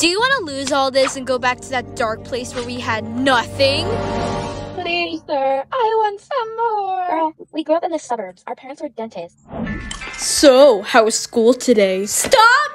Do you want to lose all this and go back to that dark place where we had nothing? Please, sir, I want some more. Girl, we grew up in the suburbs. Our parents were dentists. So, how was school today? Stop